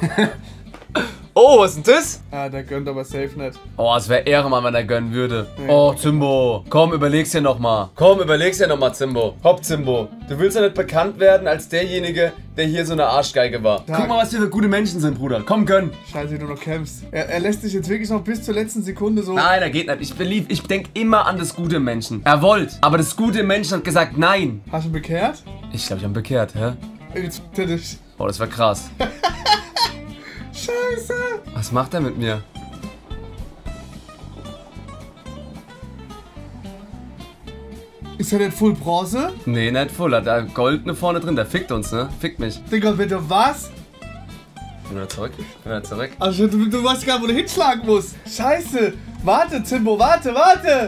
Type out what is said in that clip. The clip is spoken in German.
oh, was ist denn das? Ah, der gönnt aber safe nicht. Oh, es wäre Ehrenmann, wenn er gönnen würde. Nee. Oh, Zimbo. Komm, überleg's dir nochmal. Komm, überleg's dir nochmal, Zimbo. Hopp, Zimbo. Du willst ja nicht bekannt werden als derjenige, der hier so eine Arschgeige war. Sag. Guck mal, was wir für gute Menschen sind, Bruder. Komm, gönn. Scheiße, wie du noch kämpfst. Er, er lässt dich jetzt wirklich noch bis zur letzten Sekunde so. Nein, er geht nicht. Ich belieb, ich denk immer an das Gute Menschen. Er wollte, aber das Gute Menschen hat gesagt nein. Hast du ihn bekehrt? Ich glaube, ich habe bekehrt, hä? Jetzt er dich. Oh, das war krass. Scheiße. Was macht er mit mir? Ist er nicht Full Bronze? Nee, nicht voll. Hat er Goldene vorne drin. Der fickt uns, ne? Fickt mich. Digga, bitte was? Gehen wir zurück. Gehen wir zurück. Also du, du weißt gar nicht, wo du hinschlagen musst. Scheiße. Warte, Zimbo, warte, warte.